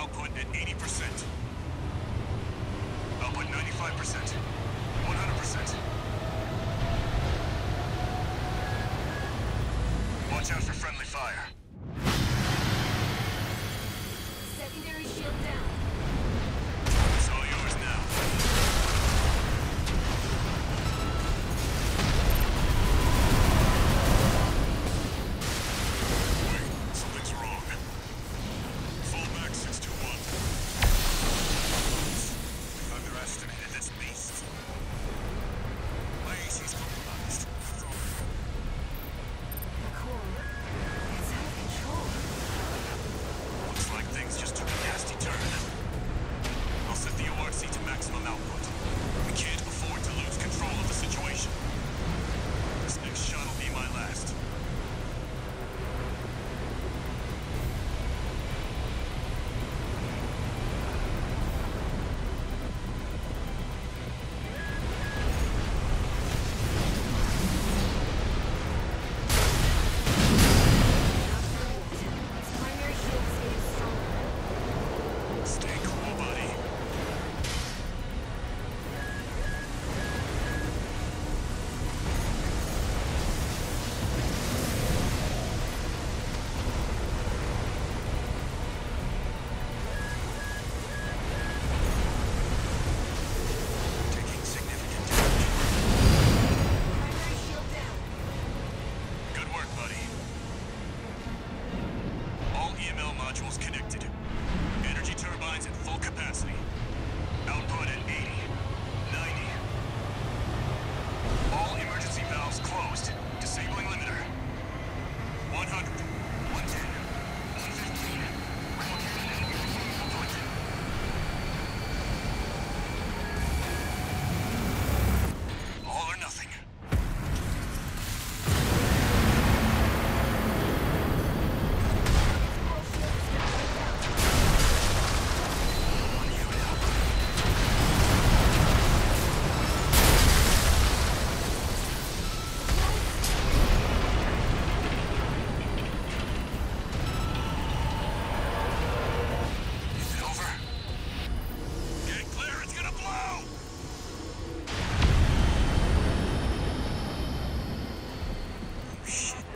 output at 80%. Output 95%. Shit.